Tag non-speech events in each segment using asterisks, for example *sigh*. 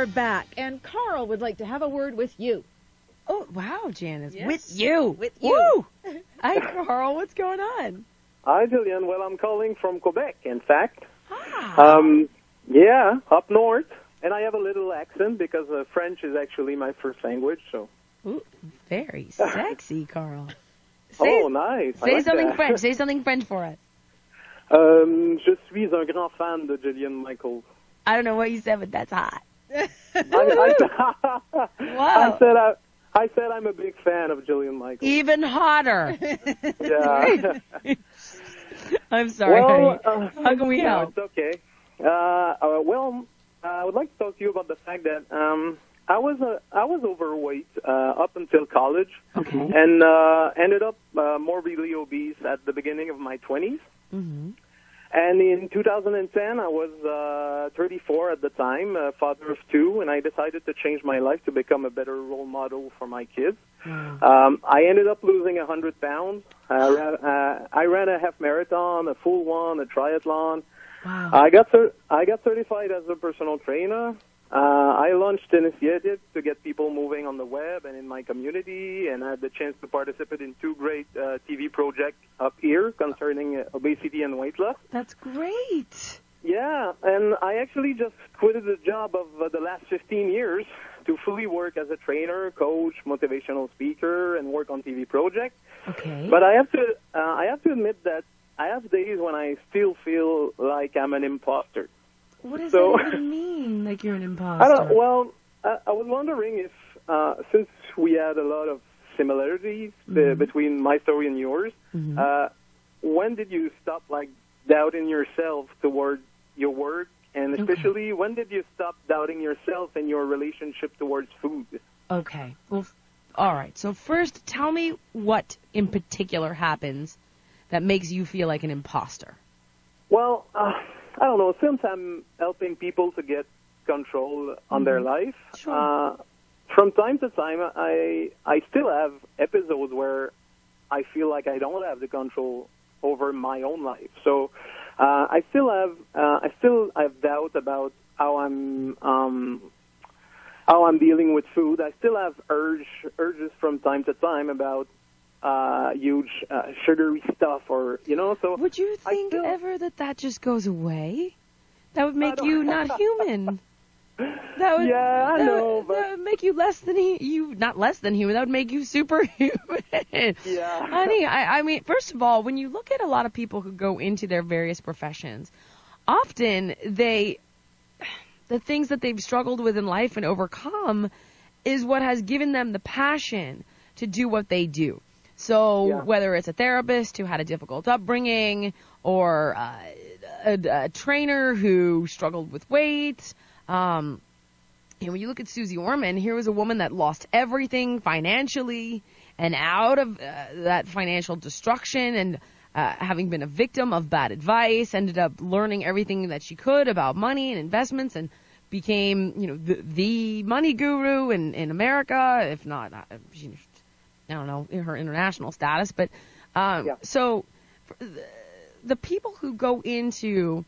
are back, and Carl would like to have a word with you. Oh, wow, Janice. Yes. With you. With you. Woo! *laughs* Hi, Carl. What's going on? Hi, Jillian. Well, I'm calling from Quebec, in fact. Ah. Um, yeah, up north. And I have a little accent because uh, French is actually my first language, so. Ooh, very *laughs* sexy, Carl. Say, oh, nice. Say like something that. French. Say *laughs* something French for us. Um, je suis un grand fan de Jillian Michaels. I don't know what you said, but that's hot. I, I, I said I, I said I'm a big fan of Jillian Michaels. Even hotter. Yeah. *laughs* I'm sorry, well, uh, How can we no, help? It's okay. Uh, uh, well, I would like to talk to you about the fact that um, I was uh, I was overweight uh, up until college, Okay. and uh, ended up uh, morbidly obese at the beginning of my 20s. hmm And in 2010, I was uh, 34 at the time, a father of two, and I decided to change my life to become a better role model for my kids. Um, I ended up losing 100 pounds. I ran, uh, I ran a half marathon, a full one, a triathlon. Wow. I got I got certified as a personal trainer. Uh, I launched initiatives to get people moving on the web and in my community, and I had the chance to participate in two great uh, TV projects up here concerning uh, obesity and weight loss. That's great. Yeah, and I actually just quitted the job of uh, the last 15 years to fully work as a trainer, coach, motivational speaker, and work on TV projects. Okay. But I have to uh, I have to admit that I have days when I still feel like I'm an imposter. What does so- that *laughs* even mean? Like you're an imposter? I don't. Well, I, I was wondering if uh, since we had a lot of similarities uh, between my story and yours, Mhm. uh, when did you stop like doubting yourself toward your work, and Okay. especially when did you stop doubting yourself and your relationship towards food? Okay. Well, f- all right. So first, tell me what in particular happens that makes you feel like an imposter. Well, uh, I don't know. Since I'm helping people to get control on their life, Sure. uh, from time to time, I I still have episodes where I feel like I don't have the control over my own life. So uh, I still have uh, I still have doubt about how I'm um, how I'm dealing with food. I still have urge urges from time to time about uh, huge uh, sugary stuff or you know. So Would you think still- ever that that just goes away? That would make you *laughs* not human. That would, Yeah, I know, would, but- that would make you less than he, you, not less than human. That would make you superhuman. *laughs* Yeah. honey. I, I mean, first of all, when you look at a lot of people who go into their various professions, often they, the things that they've struggled with in life and overcome, is what has given them the passion to do what they do. So Yeah. whether it's a therapist who had a difficult upbringing, or uh, a, a trainer who struggled with weight, um, and when you look at Suze Orman, here was a woman that lost everything financially and out of uh, that financial destruction and uh, having been a victim of bad advice, ended up learning everything that she could about money and investments and became, you know, the, the money guru in, in America, if not, uh, she, I don't know, her international status. But um, Yeah. so the, the people who go into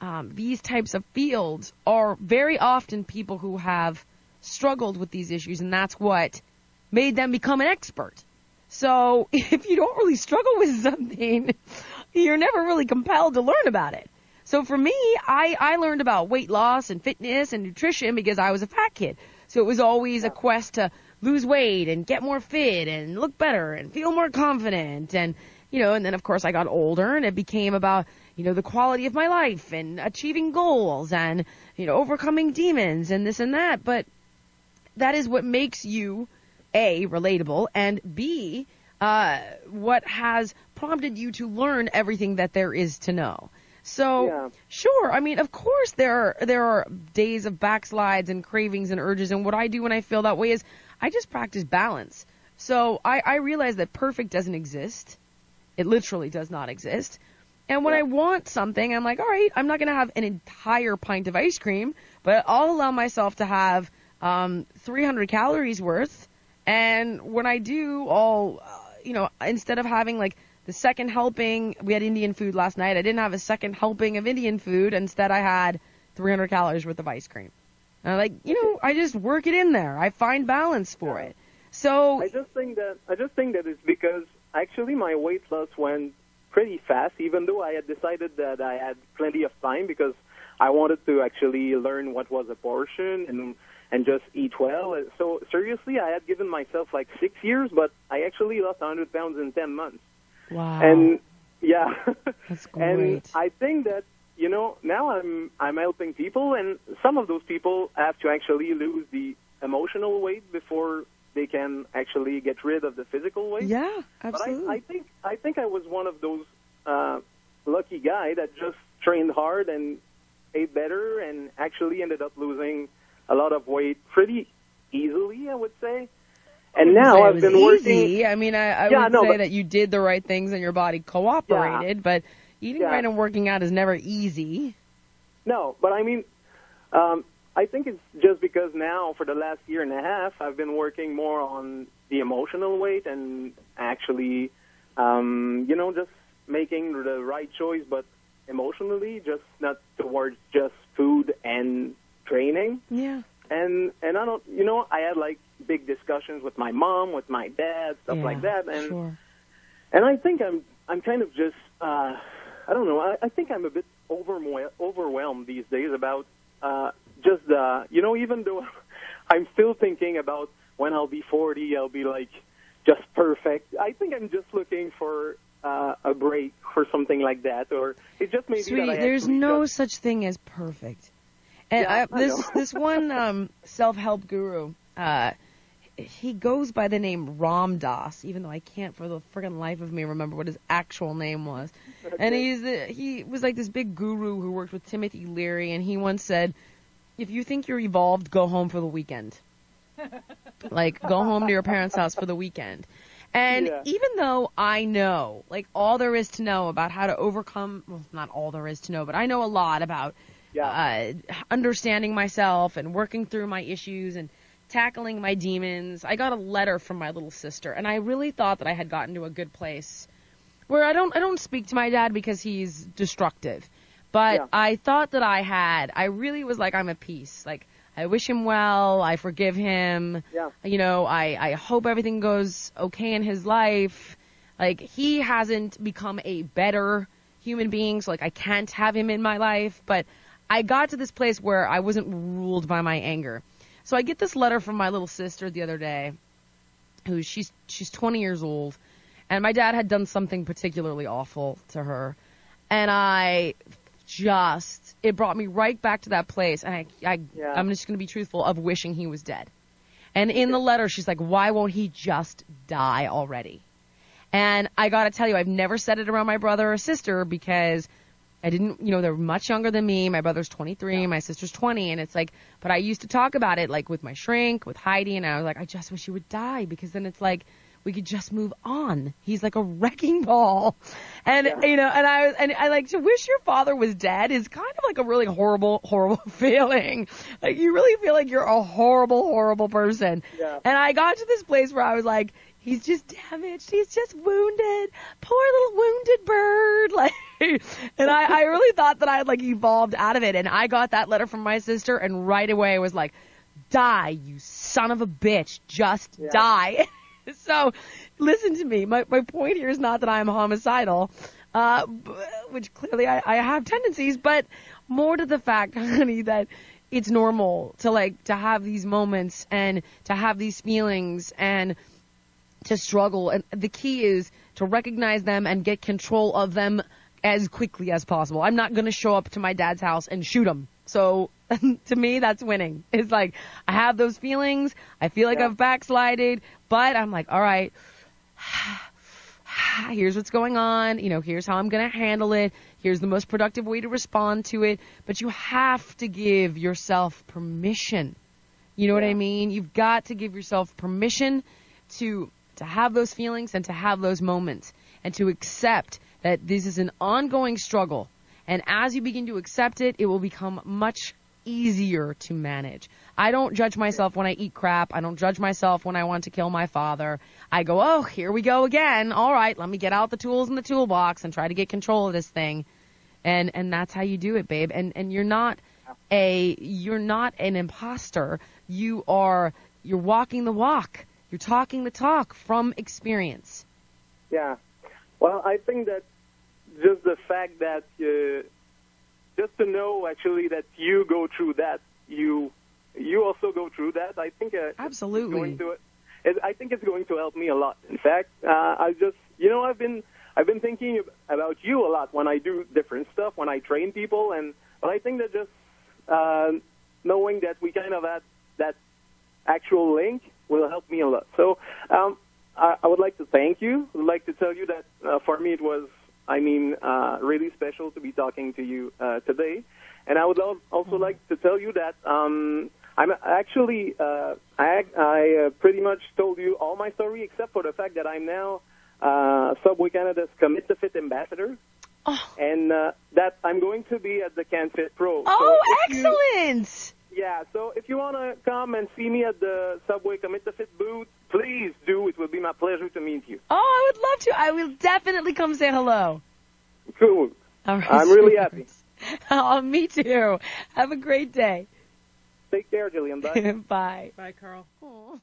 um, these types of fields are very often people who have struggled with these issues, and that's what made them become an expert. So *laughs* if you don't really struggle with something, you're never really compelled to learn about it. So for me, I, I learned about weight loss and fitness and nutrition because I was a fat kid. So it was always a quest to lose weight and get more fit and look better and feel more confident and you know, and then of course I got older and it became about, you know, the quality of my life and achieving goals and, you know, overcoming demons and this and that. But that is what makes you A, relatable and B, uh, what has prompted you to learn everything that there is to know. So Yeah. sure, I mean, of course there are there are days of backslides and cravings and urges, and what I do when I feel that way is I just practice balance. So I, I realize that perfect doesn't exist. It literally does not exist. And when I want something, I'm like, all right, I'm not going to have an entire pint of ice cream, but I'll allow myself to have um, 300 calories worth. And when I do, I'll, uh, you know, instead of having like the second helping, we had Indian food last night. I didn't have a second helping of Indian food. Instead, I had 300 calories worth of ice cream. And like, you know, I just work it in there. I find balance for it. So I just think that I just think that it's because actually my weight loss went pretty fast, even though I had decided that I had plenty of time because I wanted to actually learn what was a portion and and just eat well. So seriously, I had given myself like six years, but I actually lost 100 pounds in 10 months. wow, And yeah, *laughs* that's great. and. I think that you know now I'm I'm helping people, and some of those people have to actually lose the emotional weight before they can actually get rid of the physical weight. yeah, But absolutely. I, I think I think I was one of those uh, lucky guy that just trained hard and ate better, and actually ended up losing a lot of weight pretty easily. I would say. And now I've been working. Easy. I mean, I, I Yeah, would no, say but- that you did the right things and your body cooperated, but eating Yeah. right and working out is never easy. No, but I mean, um, I think it's just because now for the last year and a half, I've been working more on the emotional weight and actually, um, you know, just making the right choice, but emotionally, just not towards just food and training. Yeah. And and I don't, you know, I had like big discussions with my mom, with my dad, stuff yeah, like that, and sure. and I think I'm I'm kind of just uh, I don't know. I, I think I'm a bit overwhelmed overwhelmed these days about uh, just uh, you know even though *laughs* I'm still thinking about when I'll be 40, I'll be like just perfect. I think I'm just looking for uh, a break or something like that, or it just maybe Sweetie, I there's no just- such thing as perfect. And Yeah, I, I this know. this one *laughs* um, self-help guru, uh, he goes by the name Ram Dass, even though I can't for the friggin' life of me remember what his actual name was. And he's the, he was like this big guru who worked with Timothy Leary, and he once said, "If you think you're evolved, go home for the weekend. *laughs* like go home to your parents' house for the weekend." And Yeah. even though I know, like all there is to know about how to overcome, well, not all there is to know, but I know a lot about yeah. uh, understanding myself and working through my issues and tackling my demons. I got a letter from my little sister, and I really thought that I had gotten to a good place where I don't I don't speak to my dad because he's destructive, but Yeah. I thought that I had. I really was like I'm at peace. Like I wish him well. I forgive him. Yeah. You know, I I hope everything goes okay in his life. Like he hasn't become a better human being, so like I can't have him in my life, but I got to this place where I wasn't ruled by my anger. So I get this letter from my little sister the other day, who she's she's 20 years old, and my dad had done something particularly awful to her, and I just it brought me right back to that place, and I, I Yeah. I'm just gonna be truthful of wishing he was dead. And in the *laughs* letter, she's like, "Why won't he just die already?" And I gotta tell you, I've never said it around my brother or sister because I didn't, you know, they're much younger than me. My brother's 23, my sister's 20, and it's like, but I used to talk about it like with my shrink, with Heidi, and I was like, I just wish he would die because then it's like we could just move on. He's like a wrecking ball, and you know, and I was, and I like to wish your father was dead is kind of like a really horrible, horrible *laughs* feeling. Like you really feel like you're a horrible, horrible person. Yeah. And I got to this place where I was like, he's just damaged. He's just wounded. Poor little wounded bird. *laughs* Like, *laughs* and I, I really thought that I had like evolved out of it. And I got that letter from my sister and right away was like, die, you son of a bitch. Just Yeah. die. *laughs* so listen to me. My, my point here is not that I'm homicidal, uh, b- which clearly I, I have tendencies, but more to the fact, *laughs* honey, that it's normal to like to have these moments and to have these feelings and to struggle and the key is to recognize them and get control of them as quickly as possible. I'm not going to show up to my dad's house and shoot him. So *laughs* to me that's winning. It's like I have those feelings, I feel like Yeah. I've backslided, but I'm like, all right, *sighs* here's what's going on, you know, here's how I'm going to handle it, here's the most productive way to respond to it, but you have to give yourself permission. You know what I mean? You've got to give yourself permission to to have those feelings and to have those moments and to accept that this is an ongoing struggle. And as you begin to accept it, it will become much easier to manage. I don't judge myself when I eat crap. I don't judge myself when I want to kill my father. I go, "Oh, here we go again. All right, let me get out the tools in the toolbox and try to get control of this thing." And and that's how you do it, babe. And and you're not a you're not an imposter. You are you're walking the walk. You're talking the talk from experience. Yeah. Well, I think that just the fact that uh, just to know actually that you go through that, you you also go through that. I think uh, Absolutely. It's going to, it, I think it's going to help me a lot. In fact, uh, I just you know I've been I've been thinking about you a lot when I do different stuff when I train people, and but I think that just uh, knowing that we kind of had that actual link will help me a lot. So um, I, I would like to thank you. I would like to tell you that uh, for me it was, I mean, uh, really special to be talking to you uh, today. And I would al- also like to tell you that um, I'm actually, uh, I, I uh, pretty much told you all my story except for the fact that I'm now uh, Subway Canada's Commit to Fit ambassador. Oh, And uh, that I'm going to be at the CanFit Pro. oh So excellent! Yeah, so if you want to come and see me at the Subway Commit to Fit booth, please do. It will be my pleasure to meet you. Oh, I would love to. I will definitely come say hello. Cool. All right, I'm really happy. *laughs* Oh, me too. Have a great day. Take care, Jillian. Bye. *laughs* Bye. Bye, Carl. Aw.